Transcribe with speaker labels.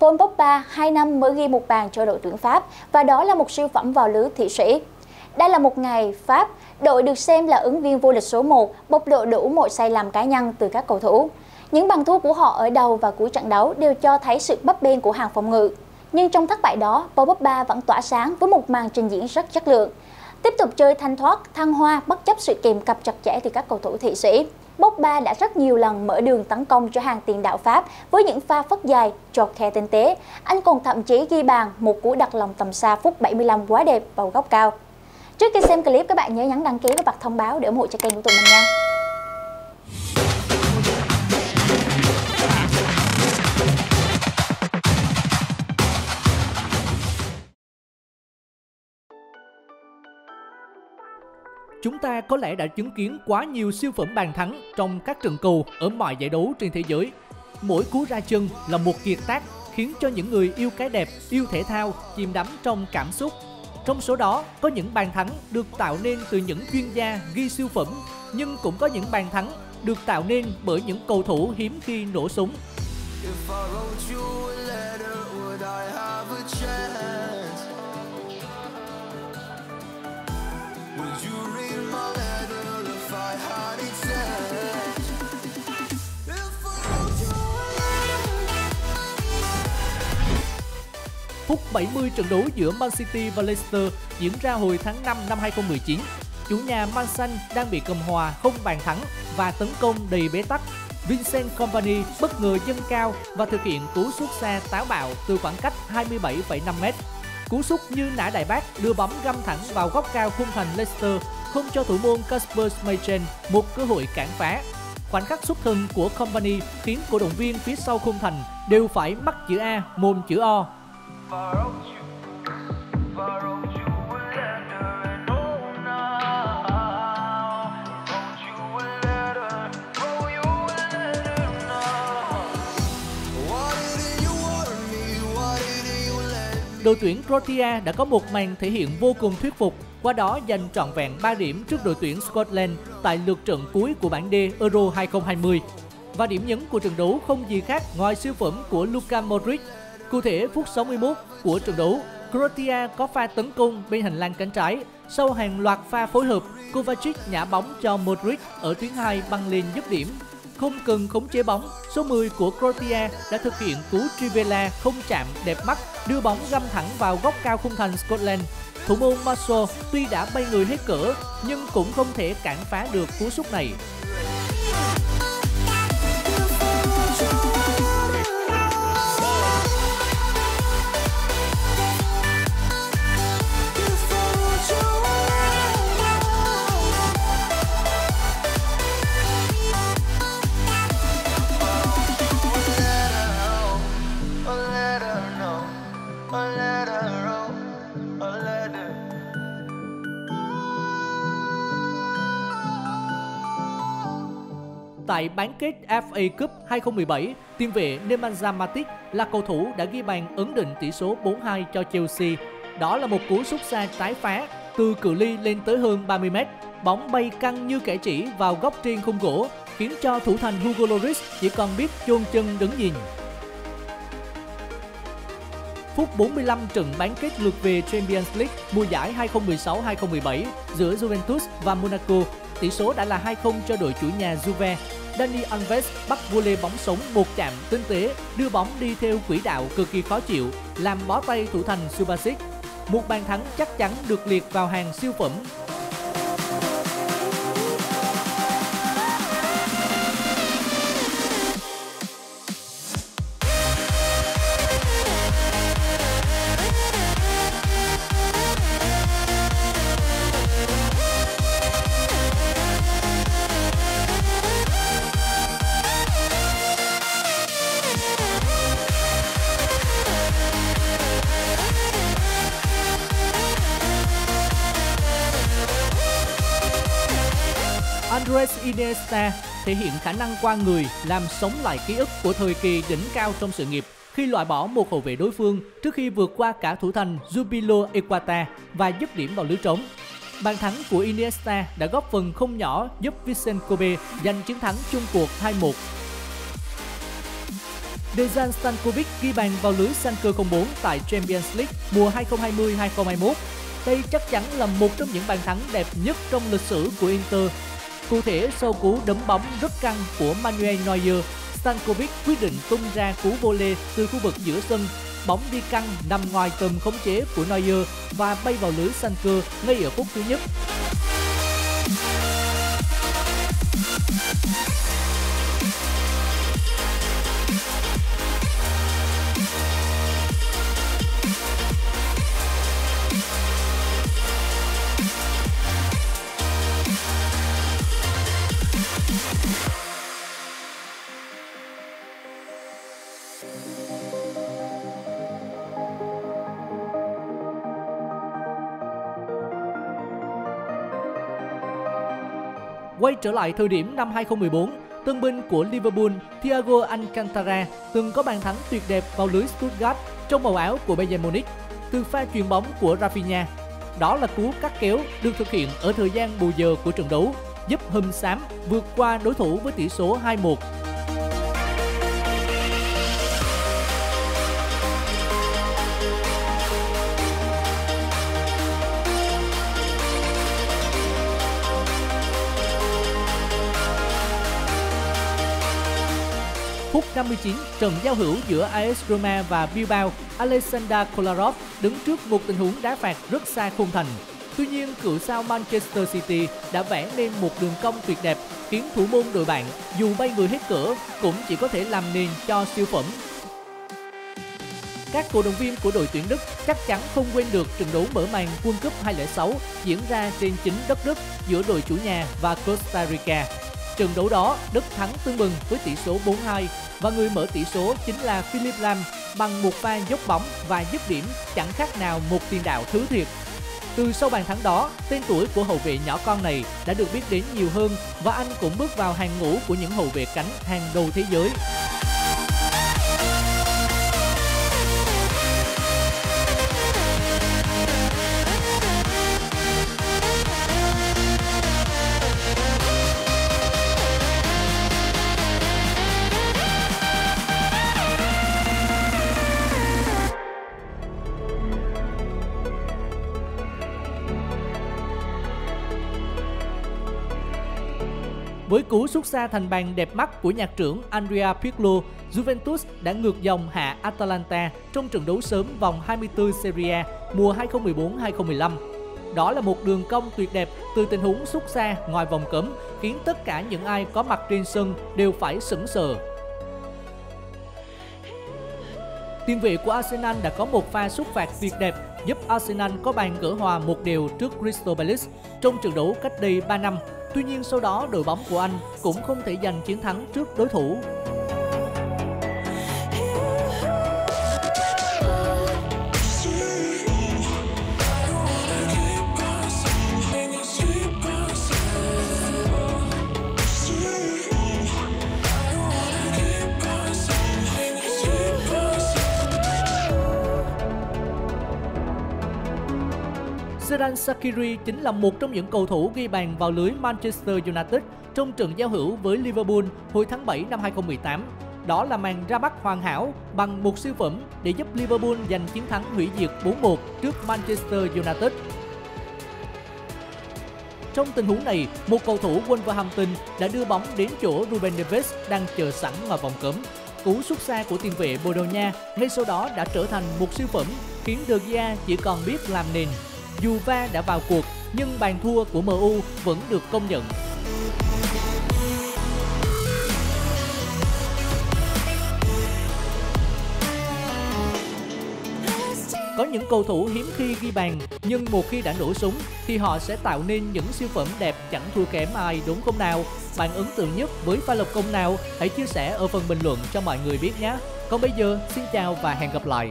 Speaker 1: Paul Pogba 2 năm mới ghi một bàn cho đội tuyển Pháp và đó là một siêu phẩm vào lưới thị sĩ. Đây là một ngày Pháp, đội được xem là ứng viên vô địch số 1, bộc lộ đủ mọi sai lầm cá nhân từ các cầu thủ. Những bàn thua của họ ở đầu và cuối trận đấu đều cho thấy sự bấp bênh của hàng phòng ngự. Nhưng trong thất bại đó, Paul Pogba vẫn tỏa sáng với một màn trình diễn rất chất lượng. Tiếp tục chơi thanh thoát, thăng hoa bất chấp sự kìm cặp chặt chẽ từ các cầu thủ thị sĩ. Pogba đã rất nhiều lần mở đường tấn công cho hàng tiền đạo Pháp với những pha phất dài, trọt khe tinh tế. Anh còn thậm chí ghi bàn một cú đặt lòng tầm xa phút 75 quá đẹp vào góc cao. Trước khi xem clip, các bạn nhớ nhấn đăng ký và bật thông báo để ủng hộ cho kênh của tụi mình nha.
Speaker 2: Ta có lẽ đã chứng kiến quá nhiều siêu phẩm bàn thắng trong các trận cầu ở mọi giải đấu trên thế giới. Mỗi cú ra chân là một kiệt tác khiến cho những người yêu cái đẹp, yêu thể thao chìm đắm trong cảm xúc. Trong số đó có những bàn thắng được tạo nên từ những chuyên gia ghi siêu phẩm, nhưng cũng có những bàn thắng được tạo nên bởi những cầu thủ hiếm khi nổ súng. Would you read my Phút 70 trận đấu giữa Man City và Leicester diễn ra hồi tháng 5 năm 2019. Chủ nhà Man Xanh đang bị cầm hòa không bàn thắng và tấn công đầy bế tắc. Vincent Company bất ngờ dâng cao và thực hiện cú sút xa táo bạo từ khoảng cách 27,5m. Cú sút như nã đại bác đưa bóng găm thẳng vào góc cao khung thành Leicester, không cho thủ môn Casper Schmeichel một cơ hội cản phá. Khoảnh khắc xuất thân của Company khiến cổ động viên phía sau khung thành đều phải mắc chữ A, mồm chữ O đội tuyển Croatia đã có một màn thể hiện vô cùng thuyết phục, qua đó giành trọn vẹn 3 điểm trước đội tuyển Scotland tại lượt trận cuối của bảng D Euro 2020. Và điểm nhấn của trận đấu không gì khác ngoài siêu phẩm của Luka Modric. Cụ thể phút 61 của trận đấu, Croatia có pha tấn công bên hành lang cánh trái. Sau hàng loạt pha phối hợp, Kovacic nhả bóng cho Modric ở tuyến 2 băng lên dứt điểm. Không cần khống chế bóng, số 10 của Croatia đã thực hiện cú Trivela không chạm đẹp mắt, đưa bóng găm thẳng vào góc cao khung thành Scotland. Thủ môn Marshall tuy đã bay người hết cỡ nhưng cũng không thể cản phá được cú sút này. Tại bán kết FA Cup 2017, tiền vệ Nemanja Matic là cầu thủ đã ghi bàn ấn định tỷ số 4-2 cho Chelsea. Đó là một cú sút xa trái phá từ cự ly lên tới hơn 30 m. Bóng bay căng như kẻ chỉ vào góc trên khung gỗ, khiến cho thủ thành Hugo Lloris chỉ còn biết chôn chân đứng nhìn. Phút 45 trận bán kết lượt về Champions League mùa giải 2016-2017 giữa Juventus và Monaco Tỷ số đã là 2-0 cho đội chủ nhà Juve. Dani Alves bắt volley bóng sống một chạm tinh tế, đưa bóng đi theo quỹ đạo cực kỳ khó chịu, làm bó tay thủ thành Subasic. Một bàn thắng chắc chắn được liệt vào hàng siêu phẩm Andres Iniesta thể hiện khả năng qua người, làm sống lại ký ức của thời kỳ đỉnh cao trong sự nghiệp khi loại bỏ một hậu vệ đối phương trước khi vượt qua cả thủ thành Jubilo Equata và dứt điểm vào lưới trống. Bàn thắng của Iniesta đã góp phần không nhỏ giúp Vincent Kobe giành chiến thắng chung cuộc 2-1 Dejan Stankovic ghi bàn vào lưới Sanker 04 tại Champions League mùa 2020-2021. Đây chắc chắn là một trong những bàn thắng đẹp nhất trong lịch sử của Inter. Cụ thể, sau cú đấm bóng rất căng của Manuel Neuer, Stankovic quyết định tung ra cú volley từ khu vực giữa sân. Bóng đi căng nằm ngoài tầm khống chế của Neuer và bay vào lưới Sanker ngay ở phút thứ nhất. Quay trở lại thời điểm năm 2014, tân binh của Liverpool Thiago Alcantara từng có bàn thắng tuyệt đẹp vào lưới Stuttgart trong màu áo của Bayern Munich từ pha chuyền bóng của Rafinha. Đó là cú cắt kéo được thực hiện ở thời gian bù giờ của trận đấu, giúp Hum Xám vượt qua đối thủ với tỷ số 2-1 Phút 59, trận giao hữu giữa AS Roma và Bilbao, Alexander Kolarov đứng trước một tình huống đá phạt rất xa khung thành. Tuy nhiên, cựu sao Manchester City đã vẽ nên một đường cong tuyệt đẹp, khiến thủ môn đội bạn dù bay người hết cửa cũng chỉ có thể làm nền cho siêu phẩm. Các cổ động viên của đội tuyển Đức chắc chắn không quên được trận đấu mở màn World Cup 2006 diễn ra trên chính đất Đức giữa đội chủ nhà và Costa Rica. Trận đấu đó, Đức thắng tương bừng với tỷ số 4-2 và người mở tỷ số chính là Philip Lam bằng một pha dốc bóng và dứt điểm chẳng khác nào một tiền đạo thứ thiệt. Từ sau bàn thắng đó, tên tuổi của hậu vệ nhỏ con này đã được biết đến nhiều hơn và anh cũng bước vào hàng ngũ của những hậu vệ cánh hàng đầu thế giới. Với cú sút xa thành bàn đẹp mắt của nhạc trưởng Andrea Pirlo, Juventus đã ngược dòng hạ Atalanta trong trận đấu sớm vòng 24 Serie A mùa 2014-2015. Đó là một đường cong tuyệt đẹp từ tình huống sút xa ngoài vòng cấm, khiến tất cả những ai có mặt trên sân đều phải sững sờ. Tiền vệ của Arsenal đã có một pha sút phạt tuyệt đẹp giúp Arsenal có bàn gỡ hòa một đều trước Crystal Palace trong trận đấu cách đây 3 năm Tuy nhiên sau đó đội bóng của anh cũng không thể giành chiến thắng trước đối thủ. Zedan Sakiri chính là một trong những cầu thủ ghi bàn vào lưới Manchester United trong trận giao hữu với Liverpool hồi tháng 7 năm 2018. Đó là màn ra mắt hoàn hảo bằng một siêu phẩm để giúp Liverpool giành chiến thắng hủy diệt 4-1 trước Manchester United. Trong tình huống này, một cầu thủ Wolverhampton đã đưa bóng đến chỗ Ruben Neves đang chờ sẵn ngoài vòng cấm. Cú xuất xa của tiền vệ Bồ Đào Nha ngay sau đó đã trở thành một siêu phẩm, khiến De Gea chỉ còn biết làm nền dù Va đã vào cuộc, nhưng bàn thua của MU vẫn được công nhận. Có những cầu thủ hiếm khi ghi bàn, nhưng một khi đã nổ súng thì họ sẽ tạo nên những siêu phẩm đẹp chẳng thua kém ai đúng không nào? Bạn ấn tượng nhất với pha lập công nào? Hãy chia sẻ ở phần bình luận cho mọi người biết nhé. Còn bây giờ, xin chào và hẹn gặp lại.